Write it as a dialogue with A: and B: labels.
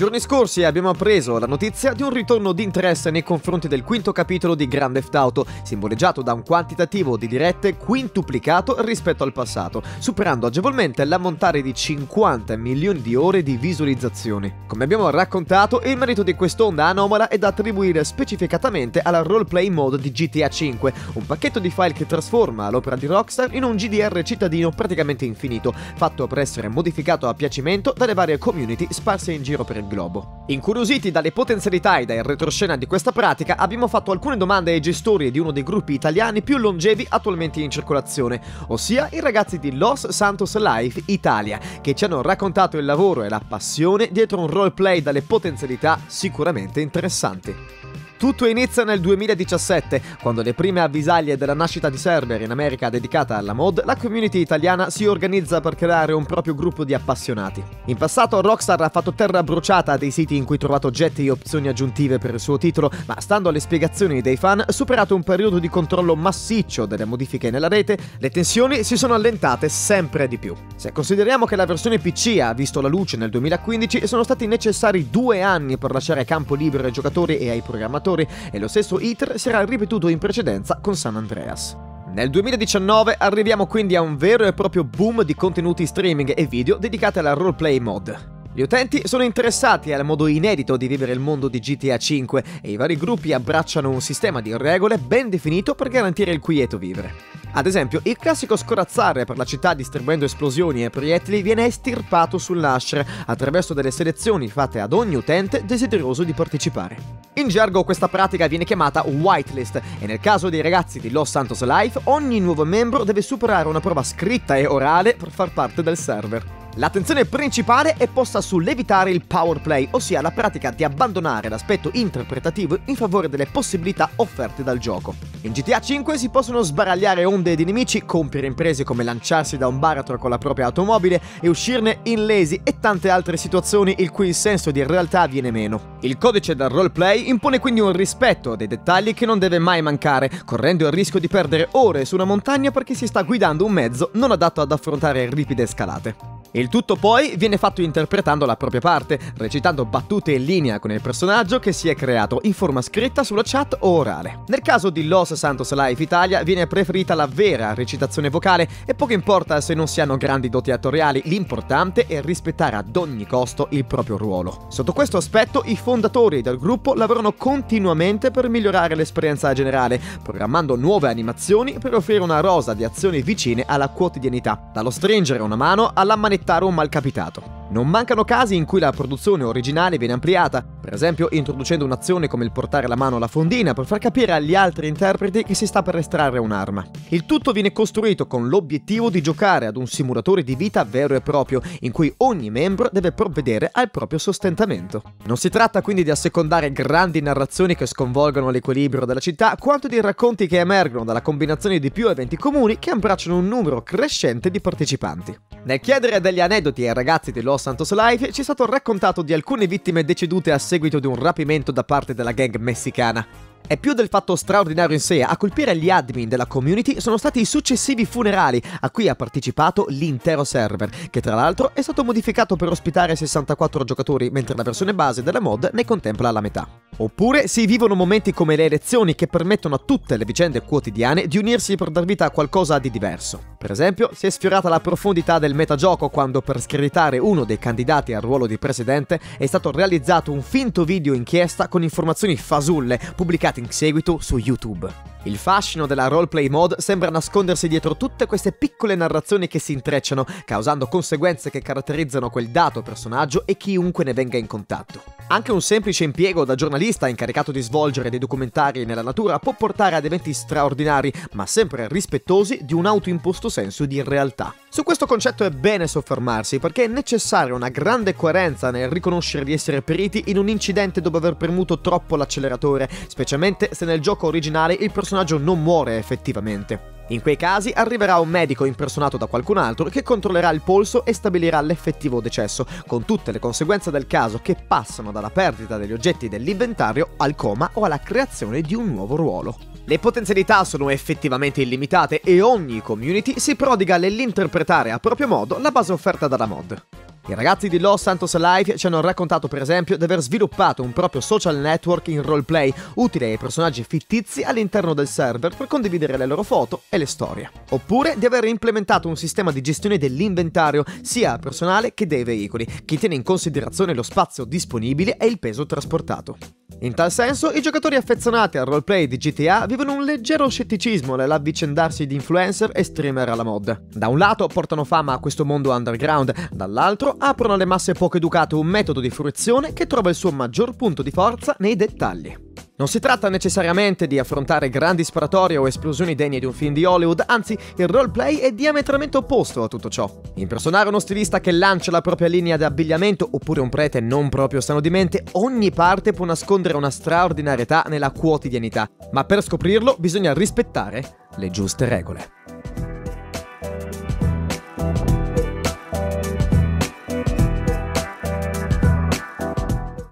A: giorni scorsi abbiamo appreso la notizia di un ritorno di interesse nei confronti del quinto capitolo di Grand Theft Auto, simboleggiato da un quantitativo di dirette quintuplicato rispetto al passato, superando agevolmente l'ammontare di 50 milioni di ore di visualizzazioni. Come abbiamo raccontato, il merito di quest'onda anomala è da attribuire specificatamente alla roleplay mode di GTA V, un pacchetto di file che trasforma l'opera di Rockstar in un GDR cittadino praticamente infinito, fatto per essere modificato a piacimento dalle varie community sparse in giro per il globo. Incuriositi dalle potenzialità e dal retroscena di questa pratica, abbiamo fatto alcune domande ai gestori di uno dei gruppi italiani più longevi attualmente in circolazione, ossia i ragazzi di Los Santos Life Italia, che ci hanno raccontato il lavoro e la passione dietro un roleplay dalle potenzialità sicuramente interessanti. Tutto inizia nel 2017, quando le prime avvisaglie della nascita di server in America dedicata alla mod, la community italiana si organizza per creare un proprio gruppo di appassionati. In passato Rockstar ha fatto terra bruciata dei siti in cui trovato oggetti e opzioni aggiuntive per il suo titolo, ma stando alle spiegazioni dei fan, superato un periodo di controllo massiccio delle modifiche nella rete, le tensioni si sono allentate sempre di più. Se consideriamo che la versione PC ha visto la luce nel 2015, sono stati necessari due anni per lasciare campo libero ai giocatori e ai programmatori e lo stesso iter sarà ripetuto in precedenza con San Andreas. Nel 2019 arriviamo quindi a un vero e proprio boom di contenuti streaming e video dedicati alla roleplay mod. Gli utenti sono interessati al modo inedito di vivere il mondo di GTA V e i vari gruppi abbracciano un sistema di regole ben definito per garantire il quieto vivere. Ad esempio, il classico scorazzare per la città distribuendo esplosioni e proiettili viene estirpato sul nascere attraverso delle selezioni fatte ad ogni utente desideroso di partecipare. In gergo questa pratica viene chiamata whitelist e nel caso dei ragazzi di Los Santos Life ogni nuovo membro deve superare una prova scritta e orale per far parte del server. L'attenzione principale è posta sull'evitare il power play, ossia la pratica di abbandonare l'aspetto interpretativo in favore delle possibilità offerte dal gioco. In GTA 5 si possono sbaragliare onde di nemici, compiere imprese come lanciarsi da un baratro con la propria automobile e uscirne illesi e tante altre situazioni il cui senso di realtà viene meno. Il codice del roleplay impone quindi un rispetto dei dettagli che non deve mai mancare, correndo il rischio di perdere ore su una montagna perché si sta guidando un mezzo non adatto ad affrontare ripide scalate. Il tutto poi viene fatto interpretando la propria parte, recitando battute in linea con il personaggio che si è creato in forma scritta sulla chat o orale. Nel caso di Los Santos Life Italia viene preferita la vera recitazione vocale e poco importa se non si hanno grandi doti attoriali, l'importante è rispettare ad ogni costo il proprio ruolo. Sotto questo aspetto i fondatori del gruppo lavorano continuamente per migliorare l'esperienza generale, programmando nuove animazioni per offrire una rosa di azioni vicine alla quotidianità, dallo stringere una mano alla manetta aspettare un malcapitato. Non mancano casi in cui la produzione originale viene ampliata, per esempio introducendo un'azione come il portare la mano alla fondina per far capire agli altri interpreti che si sta per estrarre un'arma. Il tutto viene costruito con l'obiettivo di giocare ad un simulatore di vita vero e proprio, in cui ogni membro deve provvedere al proprio sostentamento. Non si tratta quindi di assecondare grandi narrazioni che sconvolgono l'equilibrio della città, quanto di racconti che emergono dalla combinazione di più eventi comuni che abbracciano un numero crescente di partecipanti. Nel chiedere degli aneddoti ai ragazzi di Los Santos Life ci è stato raccontato di alcune vittime decedute a seguito di un rapimento da parte della gang messicana. E più del fatto straordinario in sé, a colpire gli admin della community sono stati i successivi funerali a cui ha partecipato l'intero server, che tra l'altro è stato modificato per ospitare 64 giocatori, mentre la versione base della mod ne contempla la metà. Oppure si vivono momenti come le elezioni che permettono a tutte le vicende quotidiane di unirsi per dar vita a qualcosa di diverso. Per esempio, si è sfiorata la profondità del metagioco quando per screditare uno dei candidati al ruolo di presidente è stato realizzato un finto video inchiesta con informazioni fasulle pubblicate in seguito su YouTube. Il fascino della roleplay mode sembra nascondersi dietro tutte queste piccole narrazioni che si intrecciano, causando conseguenze che caratterizzano quel dato personaggio e chiunque ne venga in contatto. Anche un semplice impiego da giornalista incaricato di svolgere dei documentari nella natura può portare ad eventi straordinari, ma sempre rispettosi di un autoimposto senso di realtà. Su questo concetto è bene soffermarsi perché è necessaria una grande coerenza nel riconoscere di essere periti in un incidente dopo aver premuto troppo l'acceleratore, specialmente se nel gioco originale il personaggio non muore effettivamente. In quei casi arriverà un medico impersonato da qualcun altro che controllerà il polso e stabilirà l'effettivo decesso, con tutte le conseguenze del caso che passano dalla perdita degli oggetti dell'inventario al coma o alla creazione di un nuovo ruolo. Le potenzialità sono effettivamente illimitate e ogni community si prodiga nell'interpretare a proprio modo la base offerta dalla mod. I ragazzi di Los Santos Alive ci hanno raccontato per esempio di aver sviluppato un proprio social network in roleplay utile ai personaggi fittizi all'interno del server per condividere le loro foto e le storie. Oppure di aver implementato un sistema di gestione dell'inventario sia personale che dei veicoli, che tiene in considerazione lo spazio disponibile e il peso trasportato. In tal senso, i giocatori affezionati al roleplay di GTA vivono un leggero scetticismo nell'avvicendarsi di influencer e streamer alla mod. Da un lato portano fama a questo mondo underground, dall'altro aprono alle masse poco educate un metodo di fruizione che trova il suo maggior punto di forza nei dettagli. Non si tratta necessariamente di affrontare grandi sparatorie o esplosioni degne di un film di Hollywood, anzi il roleplay è diametralmente opposto a tutto ciò. Impersonare uno stilista che lancia la propria linea di abbigliamento oppure un prete non proprio sano di mente, ogni parte può nascondere una straordinarietà nella quotidianità, ma per scoprirlo bisogna rispettare le giuste regole.